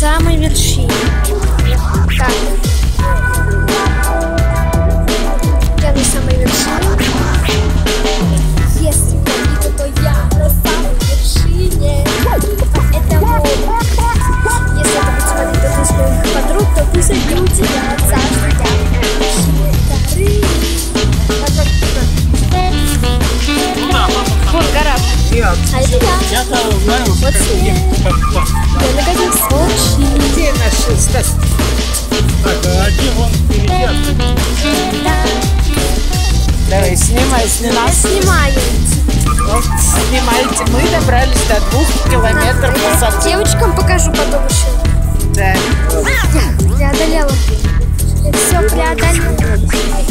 самой вершине. Так. Я на самой вершине. Если я то я на самой вершине. Это мой. Если это будет смотреть кто-то из моих подруг, то пусть они удивятся, что я вершине Вот Нет. А это я. Я-то знаю. Вот Я наконец так, один вон впереди. Да. Давай, снимай, снимай. Я снимаю. Вот, снимайте. Мы добрались до двух километров Я высоты. девочкам покажу потом еще. Да. Преодолела. Я все преодолела.